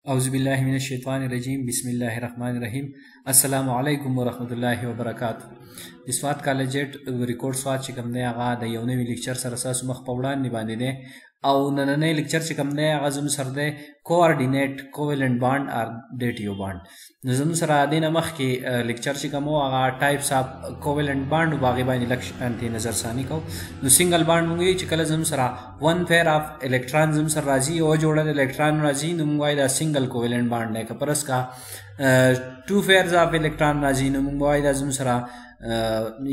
اعوذ بالله من الشیطان الرجیم بسم الله الرحمن الرحیم السلام علیکم ورحمت الله وبرکاته د سواد کالج ریکورډ سواد چې کوم دی هغه د یو نوی لیکچر سره ساس مخ په وړاندې باندې دی او نننې لیکچر چې کوم دی هغه زموږ سره دی کوارډینیټ کوولنت بانډ ار ډیټیو بانډ نو زموږ سره د نه مخکې لیکچر چې کوم هغه ټایپس اف کوولنت بانډ باغې باندې لکش انتي نظر ثاني کو نو سنگل بانډ موږ چې کله زموږ سره ون پیر اف الکترون زموږ سره راځي او جوړه د الکترون راځي نو موږ دا سنگل کوولنت بانډ نه کپرس کا ټو پیرز اف الکترون راځي نو موږ دا زموږ سره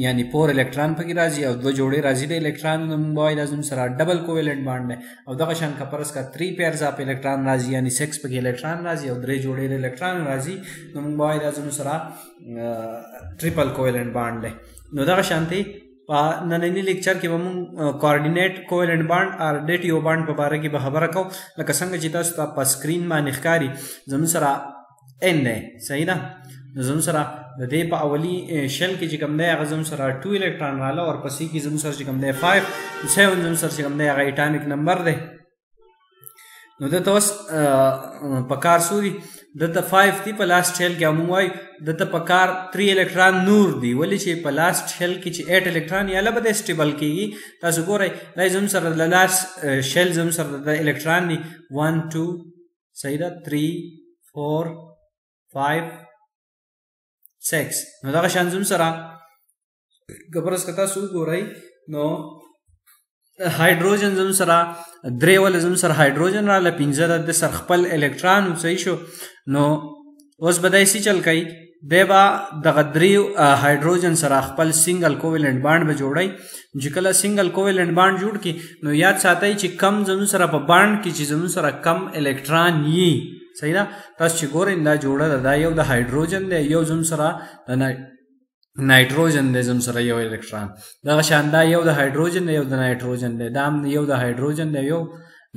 یعنی پور الکترون پکې راځي او دوه جوړې راځي د الکترون نو موږ وایي دا زموږ سره ډبل کوولنت بانډ دی او دغه شان که پرس کا 3 پیرز اپ الکترون راځي یعنی 6 پکې الکترون راځي او درې جوړې الکترون راځي نو موږ وایو دا زموږ سره ټریپل کوولنت باند دی نو دغه شانتي په نننی لیکچر کې به موږ کوارډینیټ کوولنت باند ار ډیټ یو باند په اړه کې به خبره کوو لکه څنګه چې تاسو ته په سکرین باندې ښکاری زموږ سره ان دی صحیح ده نو زموږ سره د دې په اولی شل کې چې کوم دی هغه زموږ سره 2 الکترون رااله او پسې کې زموږ سره چې کوم دی 5 سیون زموږ سره چې کوم دی هغه اټامیک نمبر دی نو دته اوس په کار سوري دته 5 دی په لاست شل کې هم وای دته په کار 3 الکترون نور دی ولې چې په لاست شل کې چې 8 الکترون یا لبد سټیبل کیږي تاسو ګورئ دا زموږ سره د لاست شل زموږ سره د الکترون دی 1 2 صحیح ده 3 4 5 6 نو دا شان زم سره ګبرس کتا سو ګورای نو هایدروجن زم سره درې ول زم سره هایدروجن را ل 15 د سر خپل الکترون صحیح شو نو اوس به دای سی چل کوي دی به دغه درې هایدروجن سره خپل سنگل کوولنت باند به جوړي چې کله سنگل کوولنت باند جوړ کی نو یاد ساتي چې کم زنو سره په باند کې چې زنو سره کم الکترون یي صحیح ده تاسو چې ګورئ دا جوړه ده دا یو د هایدروجن دی یو زون سره د نایټروجن دی زم سره یو الکترون دغه شان دا یو د هایدروجن دی یو د نایټروجن دی دا هم یو د هایدروجن دی یو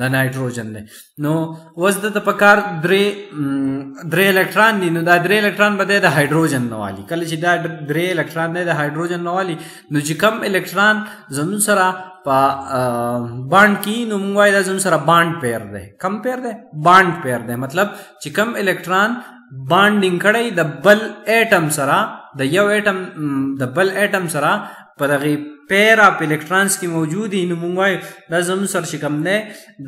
د نایټروجن دی نو اوس د په کار درې درې الکترون دي نو دا درې الکترون به د هایدروجن نه والي کله چې دا درې الکترون دی د هایدروجن نه والي نو چې کم الکترون زمون سره په باند کې نو موږ وایو دا زمون سره باند پیر دی کم پیر دی باند پیر دی مطلب چې کم الکترون بانډینګ کړی د بل اټم سره د یو اټم د بل اټم سره په دغه پیر اپ الکترونز کې موجود دي نو موږ وایو دا زموږ سر چې کوم دی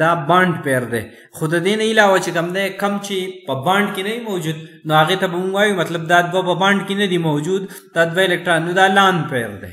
دا بانډ پیر دی خو د دې نه علاوه چې کوم دی کم چې په بانډ کې نه موجود نو هغه ته موږ وایو مطلب دا دوه په بانډ کې نه دي موجود دا دوه الکترون نو دا لان پیر دی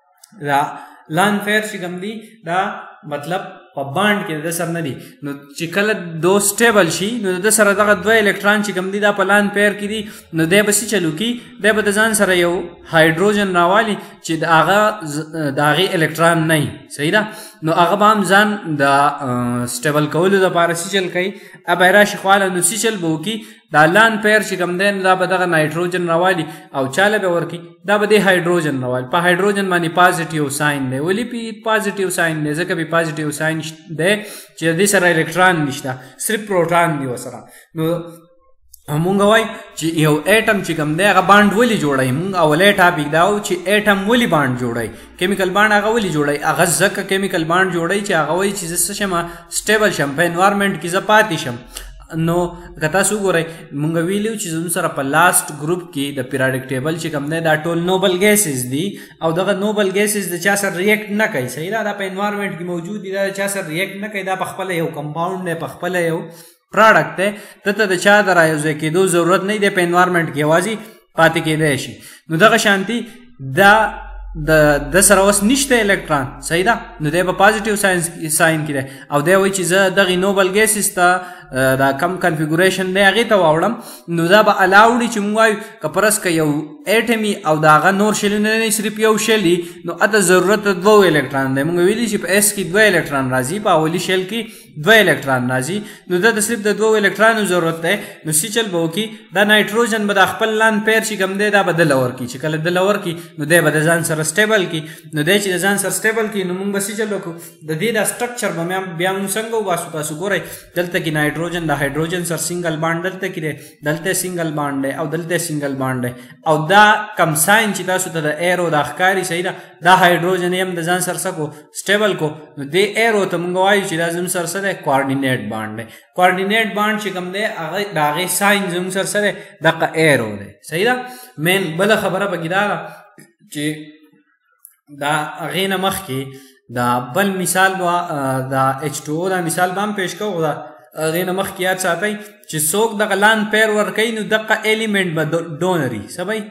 دا لان فیر چې کوم دی دا مطلب په باند کې د سر نه دی نو چې کله دو سټیبل شي نو د سره دغه دوه الکترون چې کوم دی دا په لان پیر کې دی نو دی به چلو کی دی به د ځان سره یو هایدروجن راوالي چې د هغه د هغه الکترون نه صحیح ده نو هغه به هم ځان د سټیبل کولو لپاره سچل کوي اب هرا شخواله نو سچل بو کی دا لان پیر چې کوم دی دا به دغه نایټروجن راوالي او چاله به ورکي دا به د هایدروجن راوالي په هایدروجن باندې پازیټیو ساين دی ولې پی پازیټیو ساين دی ځکه به پازیټیو ساين دی چې د سره الکترون نشته صرف پروټون دی وسره نو مونږ وای چې یو اټم چې کوم دی هغه باند ولې جوړای مونږ اولې ټاپک دا و چې اټم ولې باند جوړای کیمیکل باند هغه ولې جوړای هغه ځکه کیمیکل باند جوړای چې هغه وای چې زه شمه سټیبل شم په انوایرنمنت کې زه پاتې شم نو که تاسو وګورئ مونږ ویلو چې زموږ سره په لاست ګروپ کې د پیراډیک ټیبل چې کوم دی دا ټول نوبل ګیسز دي او دغه نوبل ګیسز د چا سره ریاکټ نه کوي صحیح ده دا په انوایرمنټ کې موجود دي دا چا سره ریاکټ نه کوي دا په خپل یو کمپاوند دی په خپل یو پروډکټ دی دته د چا د رايوځای کېدو ضرورت نه دی په انوایرمنټ کې یوازې پاتې کېدای شي نو دغه شانتي دا د د سره اوس نشته الکترون صحیح ده نو دی په پازیټیو ساين ساين کې ده او دی وایي چې زه دغه نوبل ګیسز ته دا کم کنفیګوریشن دی هغه ته واوړم نو دا به الاوډي چې موږ وایو کپرس ک یو اټمی او داغه نور شل نه نه صرف یو شل نو اته ضرورت دوه الکترون دی موږ ویلي چې په اس کې دوه الکترون راځي په اولی شل کې دوه الکترون راځي نو د سلیپ د دوه الکترونو ضرورت دی نو سی چل به وکي دا نایټروجن به د خپل لان پیر چې کوم دی دا به د لور کی چې کله د لور کی نو دی به د ځان سره سټیبل کی نو دی چې د ځان سره سټیبل کی نو موږ به سی چل وکړو د دې د سټرکچر به بیا موږ څنګه واسو تاسو ګورئ دلته کې نایټروجن د هایدروجن سره سنگل باند دلته کې دی دلته سنگل باند دی او دلته سنگل باند دی او دا کم ساين چې تاسو ته د ایرو د ښکاری صحیح ده دا هایدروجن هم د ځان سره سکو سټیبل کو نو د ایرو ته موږ وایو چې دا زم سره سره کوارډینیټ باند دی کوارډینیټ باند چې کوم دی هغه د هغه ساين زم سره سره د ایرو دی صحیح ده مین بل خبره پکې دا چې دا هغه نه مخ کې دا بل مثال وا دا H2O دا مثال بام پیش کوو دا هغه نه مخ کې یاد ساتي چې څوک د غلان پیر ور کوي نو دغه الیمنت به ډونري سبای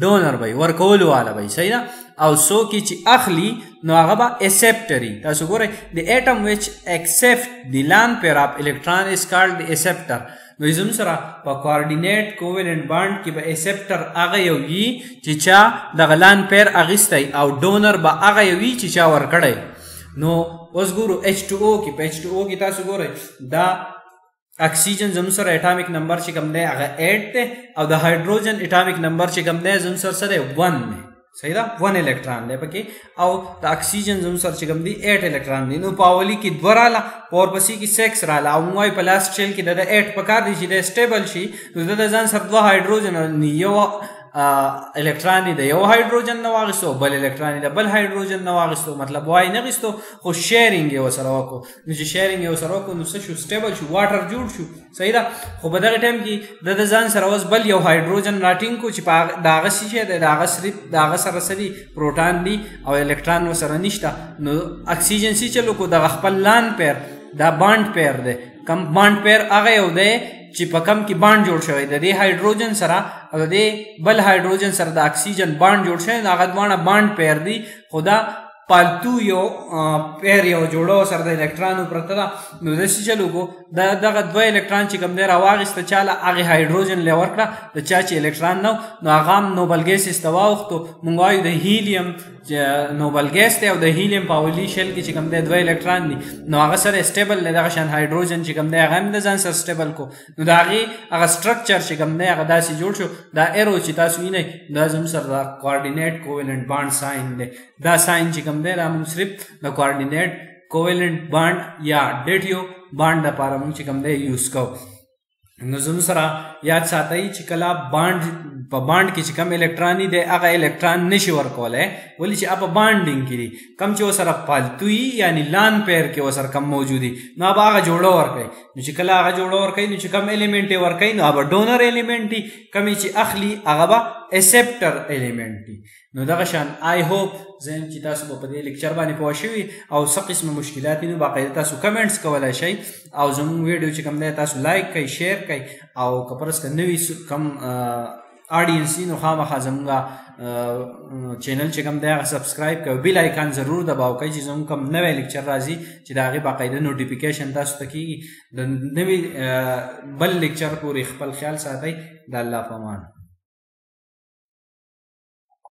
ډونر به ورکول والا به صحیح ده او سو کی چې اخلي نو هغه به ایسپټری تاسو ګورئ د اټم وچ ایکسپټ دی لان پیر اپ الکترون از کالډ دی ایسپټر نو زم سره په کوارډینیټ کوولنت باند کې به ایسپټر هغه یو وی چې چا د غلان پیر اغیستی او ډونر به هغه یو وی چې چا ورکړی نو اوس ګورو H2O کې په H2O کې تاسو ګورئ دا اکسیجن زموږ سره اټامیک نمبر چې کوم دی هغه 8 دی او د هایدروجن اټامیک نمبر چې کوم دی زموږ سره سره 1 دی صحیح ده 1 الکترون دی پکې او د اکسیجن زموږ سره چې کوم دی 8 الکترون دی نو په اولی کې دوه رااله په ورپسې کې 6 رااله او موږ په لاست چیل کې د 8 پکار دی چې د سټیبل شي نو د ځان سره دوه هایدروجن یو الکترون د یو هایدروجن نه واغستو بل الکترون د بل هایدروجن نه واغستو مطلب وای نه غستو خو شیرینګ یې وسره وکړو نو چې شیرینګ یو سره وکړو نو څه شو سټیبل شو واټر جوړ شو صحیح ده خو په دغه ټایم کې د د ځان سره اوس بل یو هایدروجن راټینګ کو چې په داغه شي چې د داغه سری داغه سره سری پروټان دی او الکترون نو سره نشته نو اکسیجن سي چلو کو د خپل لان پیر دا باند پیر دی کم باند پیر هغه یو دی چې په کم کې باند جوړ شوی د دې هایدروجن سره او د بل هایدروجن سره د اکسیجن باند جوړ شوی هغه دوانه باند پیر دی خدا پالتو یو پیر یو جوړو سره د الکترونو پرته ده نو د څه چلو کو دا دغه دوه الکترون چې کوم دی راواغسته چاله هغه هایدروجن لور کړه د چا چې الکترون نو نو هغه نوبل ګیس استواوختو مونږ وایو د هیلیم نوبل ګیس ته او د هیلیم په اولی شل کې چې کوم دی دوه الکترون دي نو هغه سره استیبل نه دغه شان هایدروجن چې کوم دی هغه هم د ځان سره استیبل کو نو دا هغه هغه سټرکچر چې کوم دی هغه داسې جوړ شو دا ایرو چې تاسو یې نه دا زم سره کوارډینیټ کوولنت بانډ ساين دی دا ساين چې کوم دی دا موږ صرف د کوارډینیټ کوویلنت باند یا ډیټیو باند لپاره موږ چې کوم دی یوز کوو نو زموږ سره یاد ساتئ چې کله باند په باند کې چې کوم الکتروني دی هغه الکترون نشي ورکولای ولې چې هغه باندینګ کې دي کم چې وسره پالتوي یعنی لان پیر کې وسره کم موجودي نو هغه هغه جوړه ورکړي نو چې کله هغه جوړه ورکړي نو چې کم الیمنټ ورکړي نو هغه ډونر الیمنټ دي کمی چې اخلي هغه به ایسپټر الیمنټ دي نو دغه شان آی هوپ زم چې تاسو په دې لیکچر باندې پوه شئ او څه قسم مشکلات نو باقاعده تاسو کمنټس کولای شئ او زموږ ویډیو چې کوم دی تاسو لایک کړئ شیر کړئ او که پرس که نوی کم آډینس نو خامخا زموږ چینل چې کوم دی هغه سبسکرایب کړئ بیل آیکان ضرور دباو کړئ چې زموږ کوم نوی لیکچر راځي چې د هغې باقاعده نوټیفیکیشن تاسو ته کېږي د نوي بل لیکچر پورې خپل خیال ساتئ د الله په امان